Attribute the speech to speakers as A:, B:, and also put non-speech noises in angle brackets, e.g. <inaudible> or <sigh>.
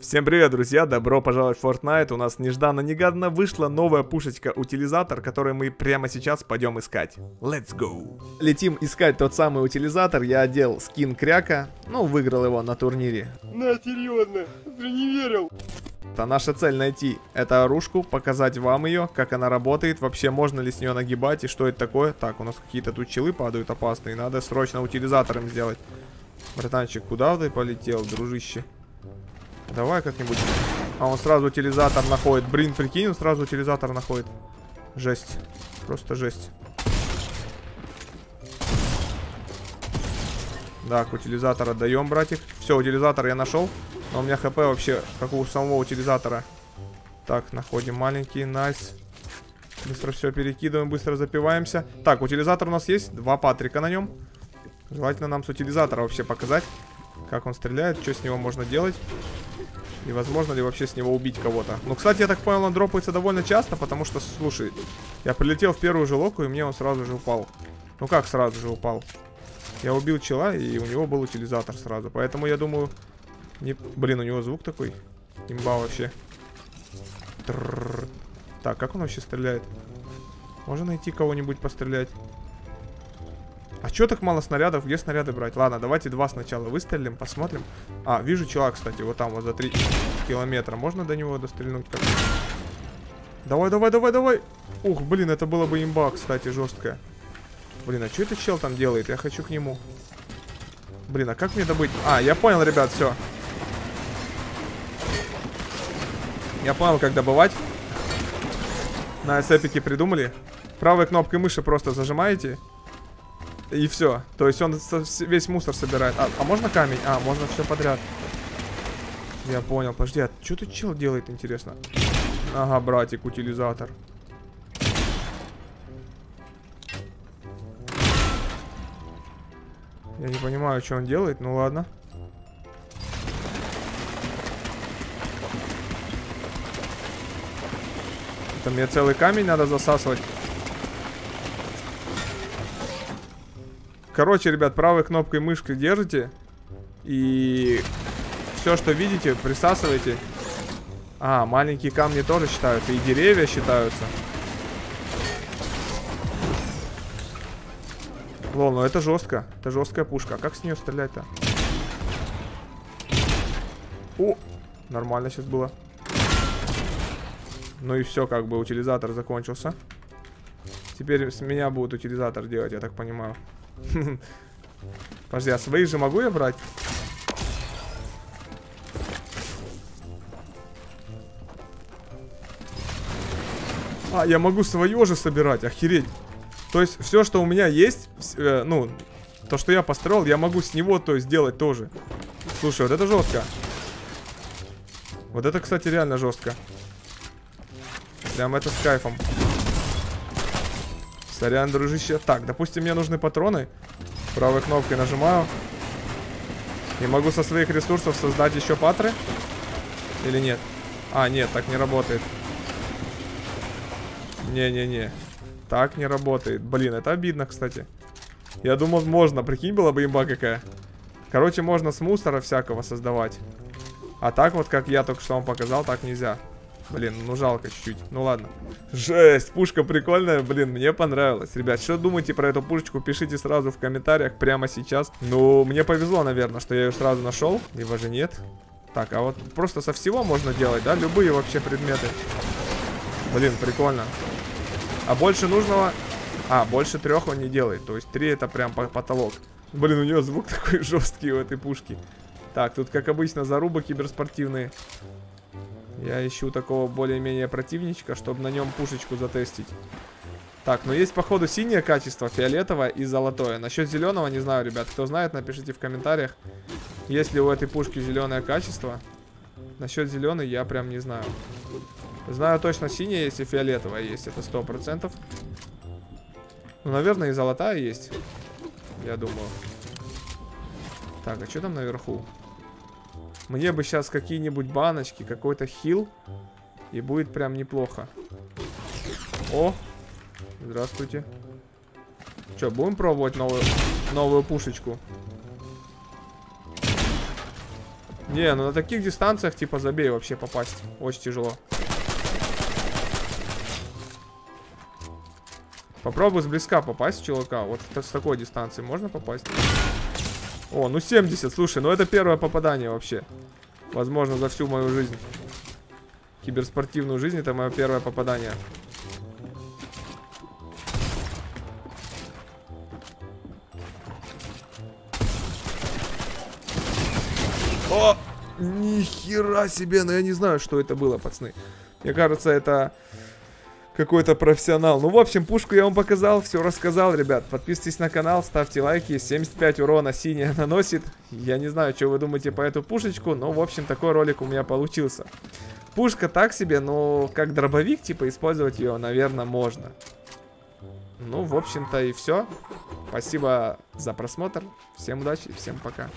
A: Всем привет, друзья! Добро пожаловать в Fortnite. У нас нежданно-негаданно вышла новая пушечка-утилизатор, который мы прямо сейчас пойдем искать. Let's go! Летим искать тот самый утилизатор. Я одел скин Кряка. Ну, выиграл его на турнире.
B: На, серьезно, ты не верил.
A: А наша цель найти эту оружку, показать вам ее, как она работает, вообще можно ли с нее нагибать и что это такое. Так, у нас какие-то тут челы падают опасные, надо срочно утилизатором сделать. Братанчик, куда ты полетел, дружище? Давай как-нибудь. А он сразу утилизатор находит. Блин, прикинь, он сразу утилизатор находит. Жесть. Просто жесть. Так, утилизатор отдаем, братик. Все, утилизатор я нашел. Но у меня хп вообще, как у самого утилизатора. Так, находим маленький, найс. Быстро все перекидываем, быстро запиваемся. Так, утилизатор у нас есть. Два патрика на нем. Желательно нам с утилизатора вообще показать, как он стреляет, что с него можно делать. И возможно ли вообще с него убить кого-то. Ну, кстати, я так понял, он дропается довольно часто, потому что, слушай, я прилетел в первую же локу, и мне он сразу же упал. Ну как сразу же упал? Я убил чела, и у него был утилизатор сразу. Поэтому я думаю... Не... Блин, у него звук такой. Имба вообще. Трррр. Так, как он вообще стреляет? Можно найти кого-нибудь пострелять? Чё так мало снарядов? Где снаряды брать? Ладно, давайте два сначала выстрелим, посмотрим. А, вижу чела, кстати, вот там, вот за 3 километра. Можно до него дострельнуть как -то? Давай, давай, давай, давай. Ух, блин, это было бы имба, кстати, жесткая. Блин, а что это чел там делает? Я хочу к нему. Блин, а как мне добыть? А, я понял, ребят, все. Я понял, как добывать. На эпике придумали. Правой кнопкой мыши просто зажимаете. И все. То есть он весь мусор собирает. А, а можно камень? А, можно все подряд. Я понял. Подожди, а что тут чел делает, интересно? Ага, братик, утилизатор. Я не понимаю, что он делает, ну ладно. Это мне целый камень надо засасывать. Короче, ребят, правой кнопкой мышки держите. И все, что видите, присасывайте. А, маленькие камни тоже считаются. И деревья считаются. Лол, ну это жестко. Это жесткая пушка. А как с нее стрелять-то? О! Нормально сейчас было. Ну и все, как бы утилизатор закончился. Теперь с меня будут утилизатор делать, я так понимаю. <laughs> Подожди, а свои же могу я брать? А, я могу свое же собирать, охереть. То есть все, что у меня есть, э, ну, то, что я построил, я могу с него, то есть, сделать тоже. Слушай, вот это жестко. Вот это, кстати, реально жестко. Прям это с кайфом. Сорян, дружище. Так, допустим, мне нужны патроны. Правой кнопкой нажимаю. И могу со своих ресурсов создать еще патры? Или нет? А, нет, так не работает. Не-не-не. Так не работает. Блин, это обидно, кстати. Я думал, можно. Прикинь, была бы имба какая. Короче, можно с мусора всякого создавать. А так вот, как я только что вам показал, так нельзя. Блин, ну жалко чуть-чуть. Ну ладно. Жесть, пушка прикольная, блин, мне понравилась. Ребят, что думаете про эту пушечку, пишите сразу в комментариях прямо сейчас. Ну, мне повезло, наверное, что я ее сразу нашел. Либо же нет. Так, а вот просто со всего можно делать, да? Любые вообще предметы. Блин, прикольно. А больше нужного... А, больше трех он не делает. То есть три это прям потолок. Блин, у него звук <laughs> такой жесткий у этой пушки. Так, тут как обычно заруба киберспортивные. Я ищу такого более-менее противничка, чтобы на нем пушечку затестить. Так, ну есть, походу, синее качество, фиолетовое и золотое. Насчет зеленого, не знаю, ребят. Кто знает, напишите в комментариях, есть ли у этой пушки зеленое качество. Насчет зеленой я прям не знаю. Знаю точно синее есть и фиолетовая есть, это сто процентов. Ну, наверное, и золотая есть. Я думаю. Так, а что там наверху? Мне бы сейчас какие-нибудь баночки, какой-то хил. И будет прям неплохо. О! Здравствуйте. Что, будем пробовать новую, новую пушечку? Не, ну на таких дистанциях, типа, забей вообще попасть. Очень тяжело. Попробуй с близка попасть в чувака. Вот с такой дистанции можно попасть? О, ну 70, слушай, ну это первое попадание вообще. Возможно, за всю мою жизнь. Киберспортивную жизнь это мое первое попадание. О! Нихера себе, но я не знаю, что это было, пацаны. Мне кажется, это какой-то профессионал. Ну, в общем, пушку я вам показал, все рассказал, ребят. Подписывайтесь на канал, ставьте лайки. 75 урона синяя наносит. Я не знаю, что вы думаете по эту пушечку, но, в общем, такой ролик у меня получился. Пушка так себе, но как дробовик, типа, использовать ее, наверное, можно. Ну, в общем-то, и все. Спасибо за просмотр. Всем удачи, всем пока.